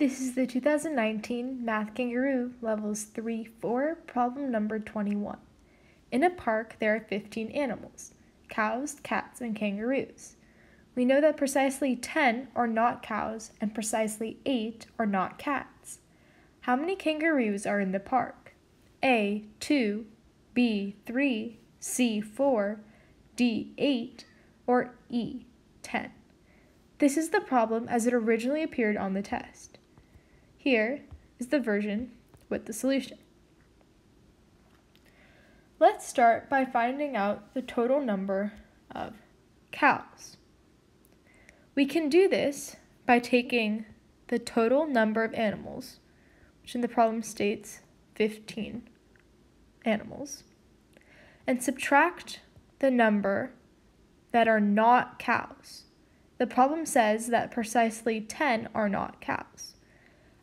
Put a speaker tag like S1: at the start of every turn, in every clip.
S1: This is the 2019 Math Kangaroo Levels 3 4, problem number 21. In a park, there are 15 animals cows, cats, and kangaroos. We know that precisely 10 are not cows and precisely 8 are not cats. How many kangaroos are in the park? A. 2, B. 3, C. 4, D. 8, or E. 10. This is the problem as it originally appeared on the test. Here is the version with the solution. Let's start by finding out the total number of cows. We can do this by taking the total number of animals, which in the problem states 15 animals, and subtract the number that are not cows. The problem says that precisely 10 are not cows.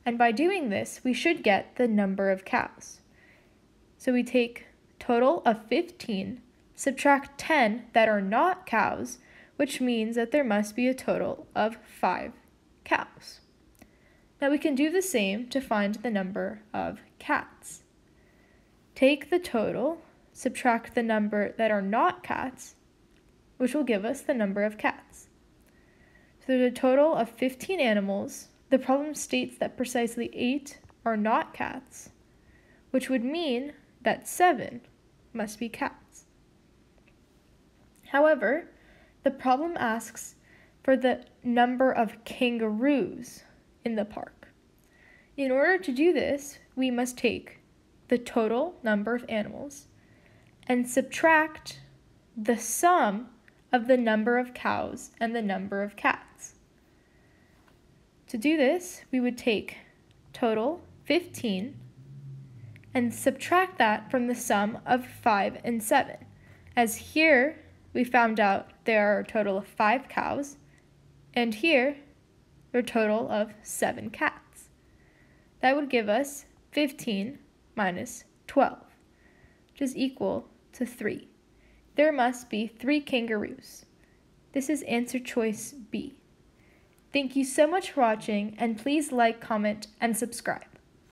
S1: And by doing this, we should get the number of cows. So we take total of 15, subtract 10 that are not cows, which means that there must be a total of 5 cows. Now we can do the same to find the number of cats. Take the total, subtract the number that are not cats, which will give us the number of cats. So there's a total of 15 animals. The problem states that precisely 8 are not cats, which would mean that 7 must be cats. However, the problem asks for the number of kangaroos in the park. In order to do this, we must take the total number of animals and subtract the sum of the number of cows and the number of cats. To do this, we would take total 15 and subtract that from the sum of 5 and 7. As here, we found out there are a total of 5 cows, and here, there are a total of 7 cats. That would give us 15 minus 12, which is equal to 3. There must be three kangaroos. This is answer choice B. Thank you so much for watching and please like, comment, and subscribe.